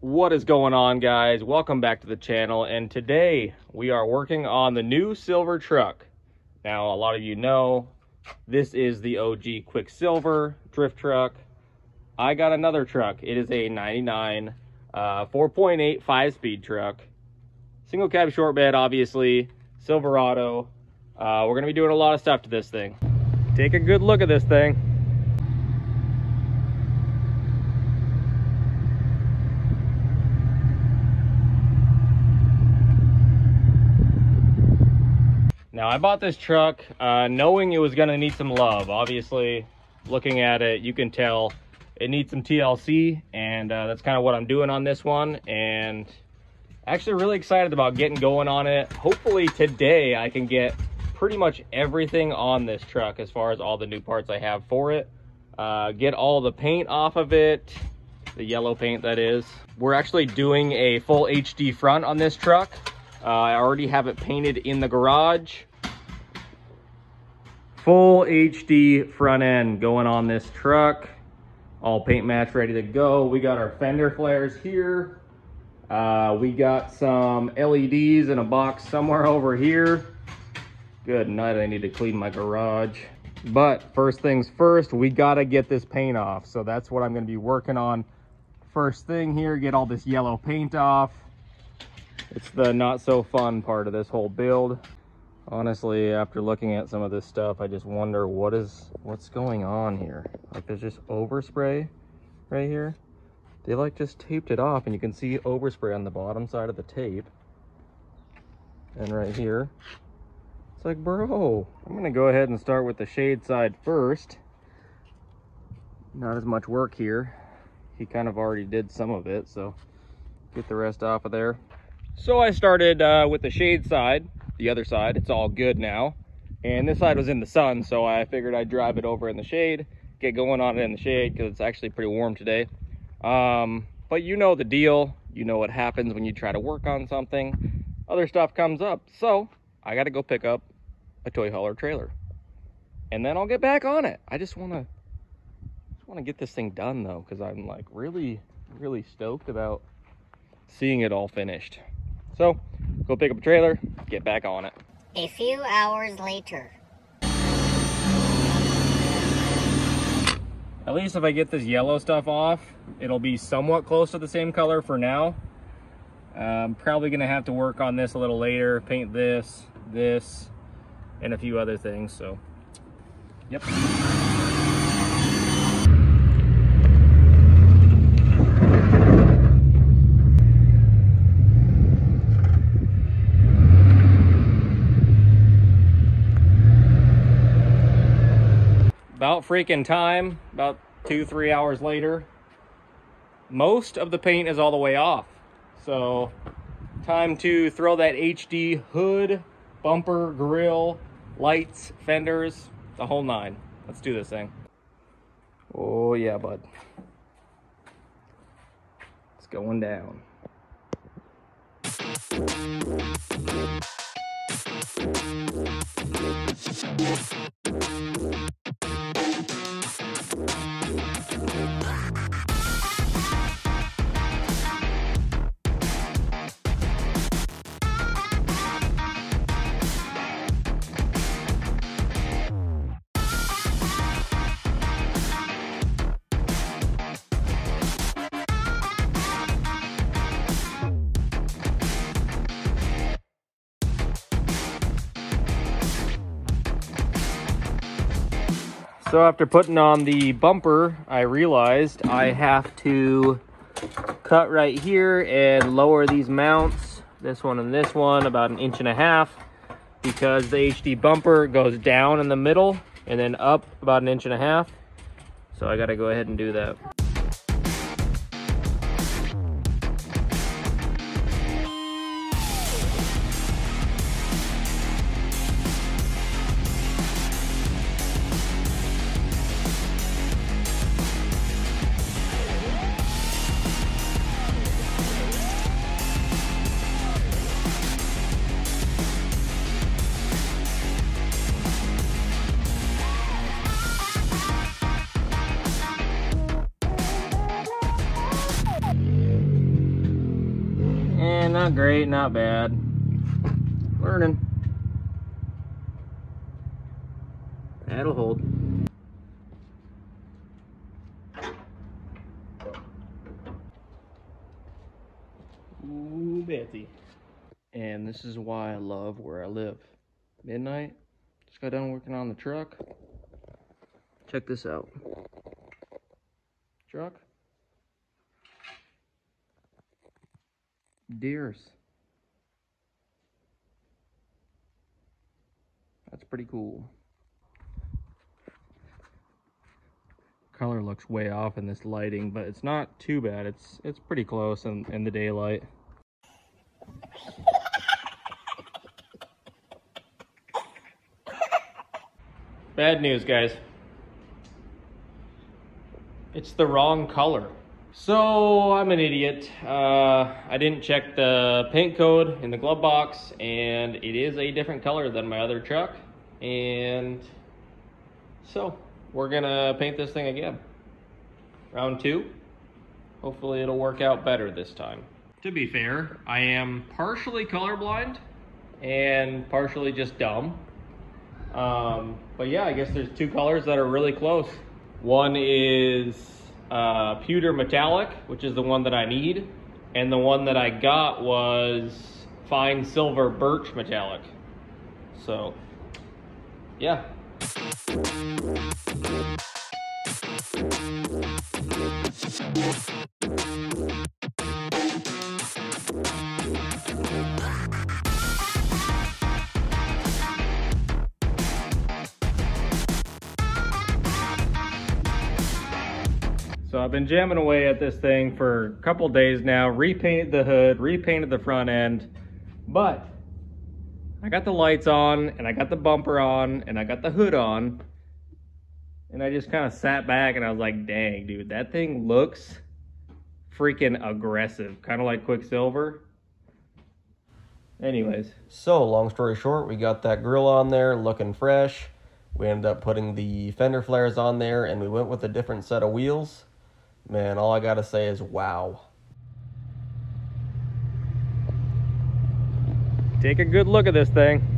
What is going on guys? Welcome back to the channel and today we are working on the new silver truck. Now a lot of you know this is the OG Quicksilver drift truck. I got another truck. It is a 99 uh, 4.8 5-speed truck. Single cab short bed obviously, Silverado. Uh, we're going to be doing a lot of stuff to this thing. Take a good look at this thing. Now I bought this truck uh, knowing it was gonna need some love. Obviously, looking at it, you can tell it needs some TLC and uh, that's kind of what I'm doing on this one. And actually really excited about getting going on it. Hopefully today I can get pretty much everything on this truck as far as all the new parts I have for it. Uh, get all the paint off of it, the yellow paint that is. We're actually doing a full HD front on this truck. Uh, I already have it painted in the garage. Full HD front end going on this truck. All paint match ready to go. We got our fender flares here. Uh, we got some LEDs in a box somewhere over here. Good night, I need to clean my garage. But first things first, we gotta get this paint off. So that's what I'm gonna be working on. First thing here, get all this yellow paint off. It's the not so fun part of this whole build. Honestly, after looking at some of this stuff, I just wonder what is what's going on here. Like there's just overspray right here. They like just taped it off and you can see overspray on the bottom side of the tape. And right here. It's like, bro, I'm gonna go ahead and start with the shade side first. Not as much work here. He kind of already did some of it, so get the rest off of there. So I started uh, with the shade side, the other side. It's all good now. And this side was in the sun, so I figured I'd drive it over in the shade, get going on it in the shade because it's actually pretty warm today. Um, but you know the deal. You know what happens when you try to work on something. Other stuff comes up. So I got to go pick up a toy hauler trailer. And then I'll get back on it. I just want to just want to get this thing done though because I'm like really, really stoked about seeing it all finished. So, go pick up a trailer, get back on it. A few hours later. At least if I get this yellow stuff off, it'll be somewhat close to the same color for now. I'm probably gonna have to work on this a little later, paint this, this, and a few other things, so, yep. About freaking time, about two, three hours later, most of the paint is all the way off. So time to throw that HD hood, bumper, grill, lights, fenders, the whole nine. Let's do this thing. Oh yeah, bud. It's going down. So after putting on the bumper, I realized I have to cut right here and lower these mounts, this one and this one, about an inch and a half, because the HD bumper goes down in the middle and then up about an inch and a half. So I gotta go ahead and do that. Not great, not bad. Learning. That'll hold. Ooh, Betsy. And this is why I love where I live. Midnight, just got done working on the truck. Check this out. Truck. Deers. That's pretty cool. Color looks way off in this lighting, but it's not too bad. It's it's pretty close in, in the daylight. Bad news, guys. It's the wrong color. So I'm an idiot. Uh, I didn't check the paint code in the glove box, and it is a different color than my other truck. And so we're gonna paint this thing again. Round two. Hopefully it'll work out better this time. To be fair, I am partially colorblind and partially just dumb. Um, but yeah, I guess there's two colors that are really close. One is uh, pewter metallic, which is the one that I need, and the one that I got was fine silver birch metallic. So, yeah. I've been jamming away at this thing for a couple days now, repainted the hood, repainted the front end, but I got the lights on and I got the bumper on and I got the hood on. And I just kind of sat back and I was like, dang, dude, that thing looks freaking aggressive, kind of like Quicksilver. Anyways. So, long story short, we got that grill on there looking fresh. We ended up putting the fender flares on there and we went with a different set of wheels. Man, all I gotta say is wow. Take a good look at this thing.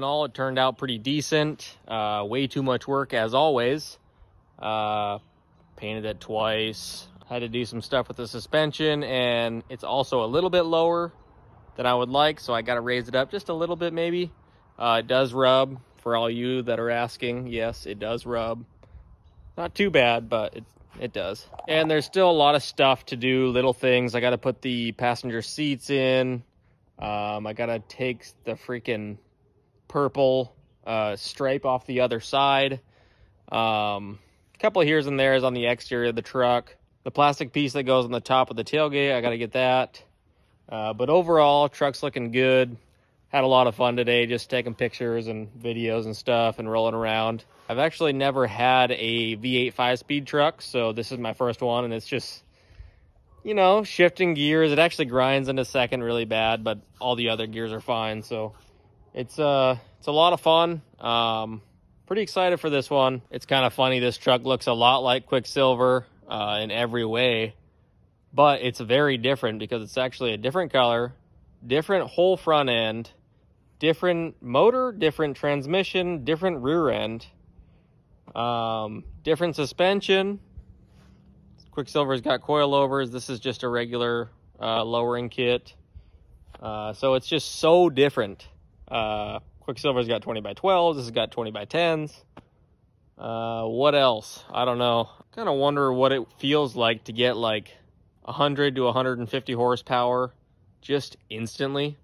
In all, it turned out pretty decent. Uh, way too much work as always. Uh, painted it twice. Had to do some stuff with the suspension, and it's also a little bit lower than I would like, so I got to raise it up just a little bit maybe. Uh, it does rub, for all you that are asking. Yes, it does rub. Not too bad, but it, it does. And there's still a lot of stuff to do, little things. I got to put the passenger seats in. Um, I got to take the freaking purple uh, stripe off the other side. Um, a couple of here's and there's on the exterior of the truck. The plastic piece that goes on the top of the tailgate, I got to get that. Uh, but overall, truck's looking good. Had a lot of fun today just taking pictures and videos and stuff and rolling around. I've actually never had a V8 5-speed truck, so this is my first one, and it's just, you know, shifting gears. It actually grinds into second really bad, but all the other gears are fine, so it's uh it's a lot of fun. Um pretty excited for this one. It's kind of funny. This truck looks a lot like quicksilver uh in every way but it's very different because it's actually a different color different whole front end different motor different transmission different rear end um different suspension. Quicksilver's got coilovers. This is just a regular uh lowering kit. Uh so it's just so different uh, Quicksilver's got 20 by 12s. This has got 20 by 10s. Uh, what else? I don't know. Kind of wonder what it feels like to get like 100 to 150 horsepower just instantly.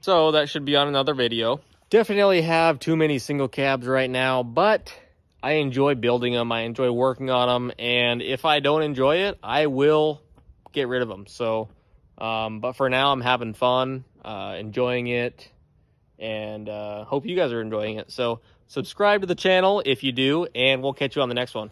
So that should be on another video. Definitely have too many single cabs right now, but I enjoy building them. I enjoy working on them. And if I don't enjoy it, I will get rid of them. So, um, but for now, I'm having fun, uh, enjoying it, and uh, hope you guys are enjoying it. So subscribe to the channel if you do, and we'll catch you on the next one.